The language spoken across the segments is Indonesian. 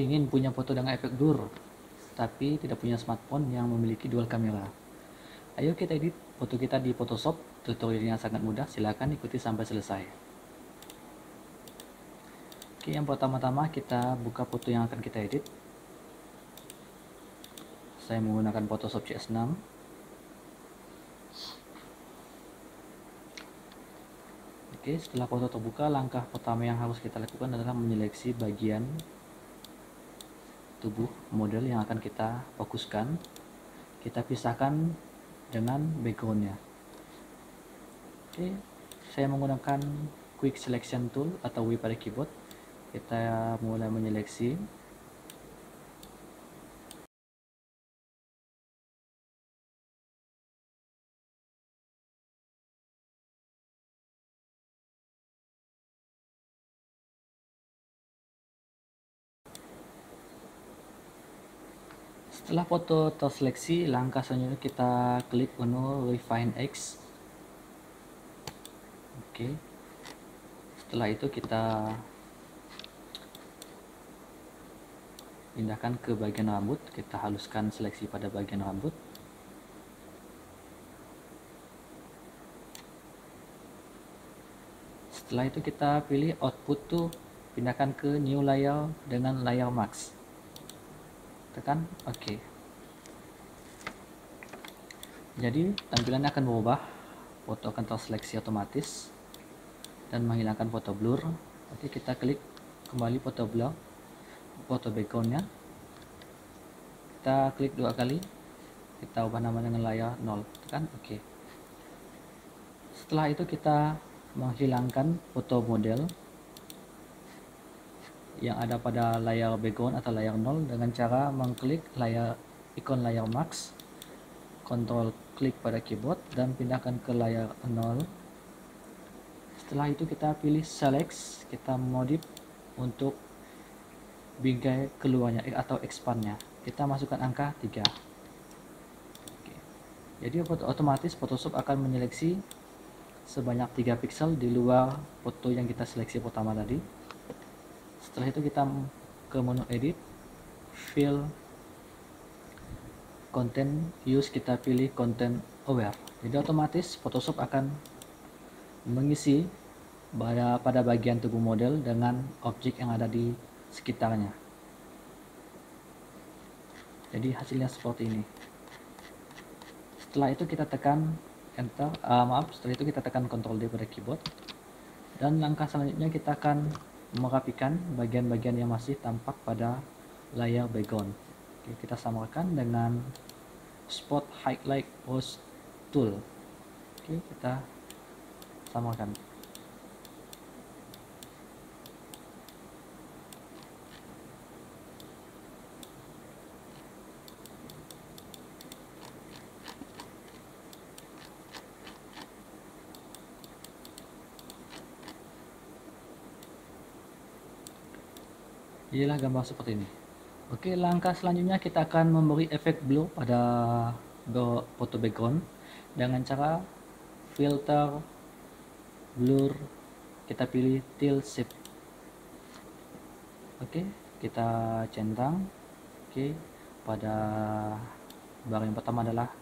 ingin punya foto dengan efek blur tapi tidak punya smartphone yang memiliki dual kamera. Ayo kita edit foto kita di Photoshop. Tutorialnya sangat mudah silahkan ikuti sampai selesai. Oke yang pertama-tama kita buka foto yang akan kita edit. Saya menggunakan Photoshop CS6 Oke, setelah foto terbuka, langkah pertama yang harus kita lakukan adalah menyeleksi bagian tubuh model yang akan kita fokuskan. Kita pisahkan dengan backgroundnya. Oke, saya menggunakan Quick Selection Tool atau W pada keyboard. Kita mulai menyeleksi Setelah foto terseleksi, langkah selanjutnya kita klik menu Refine X. Oke. Setelah itu kita pindahkan ke bagian rambut, kita haluskan seleksi pada bagian rambut. Setelah itu kita pilih output tuh pindahkan ke new layer dengan layer max tekan okay. jadi tampilannya akan berubah. Foto akan terseleksi otomatis dan menghilangkan foto blur. Okay, kita klik kembali foto blur foto backgroundnya. Kita klik dua kali kita ubah nama dengan layar 0 tekan okay. setelah itu kita menghilangkan foto model yang ada pada layar background atau layar 0 dengan cara mengklik layar ikon layar max kontrol klik pada keyboard dan pindahkan ke layar 0 setelah itu kita pilih select kita modif untuk bingkai keluarnya eh, atau expandnya. Kita masukkan angka 3 Oke. jadi otomatis Photoshop akan menyeleksi sebanyak 3 pixel di luar foto yang kita seleksi pertama tadi setelah itu kita ke menu edit fill content use kita pilih content aware. Jadi otomatis Photoshop akan mengisi pada, pada bagian tubuh model dengan objek yang ada di sekitarnya. Jadi hasilnya seperti ini. Setelah itu kita tekan enter uh, maaf setelah itu kita tekan Ctrl D pada keyboard. Dan langkah selanjutnya kita akan merapikan bagian-bagian yang masih tampak pada layar background. Oke, kita samakan dengan spot highlight rose tool. Oke, kita samakan. Inilah gambar seperti ini. Oke langkah selanjutnya kita akan memberi efek blur pada foto background dengan cara filter blur. Kita pilih tilt shift oke kita centang. Oke pada barang yang pertama adalah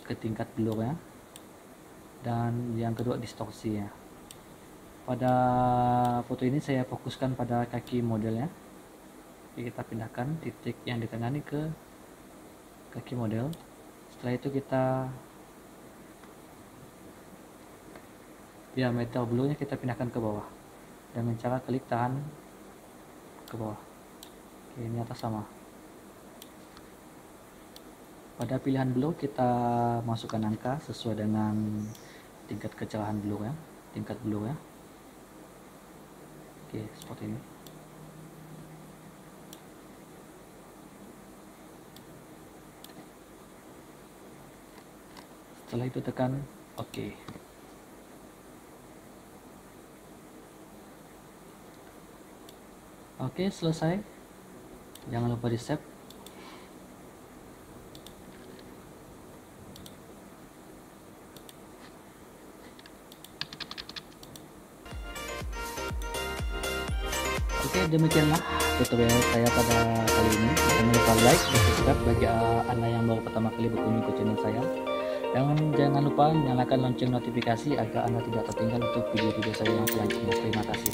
ke tingkat blurnya. Dan yang kedua distorsi ya pada foto ini saya fokuskan pada kaki modelnya Kita pindahkan titik yang di tengah ini ke kaki model. Setelah itu kita diameter blue nya kita pindahkan ke bawah. Dengan cara klik tahan ke bawah. Oke ini atas sama. Pada pilihan blue kita masukkan angka sesuai dengan tingkat kecerahan blue ya tingkat blue ya oke seperti ini setelah itu tekan OK. Oke selesai. Jangan lupa di save Oke demikianlah tutorial saya pada kali ini. Jangan lupa like dan subscribe bagi uh, anda yang baru pertama kali berkunjung ke channel saya dan jangan lupa nyalakan lonceng notifikasi agar anda tidak tertinggal untuk video-video saya yang selanjutnya. Terima kasih